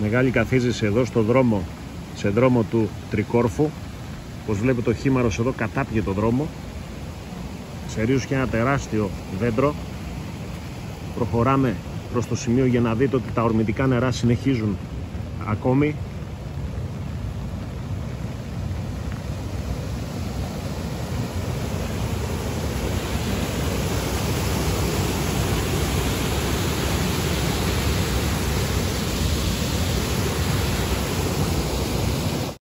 Μεγάλη καθίζηση εδώ στο δρόμο, σε δρόμο του Τρικόρφου. Όπως βλέπετε το χήμαρος εδώ κατάπιε το δρόμο. Σε ρίους και ένα τεράστιο δέντρο. Προχωράμε προς το σημείο για να δείτε ότι τα ορμητικά νερά συνεχίζουν ακόμη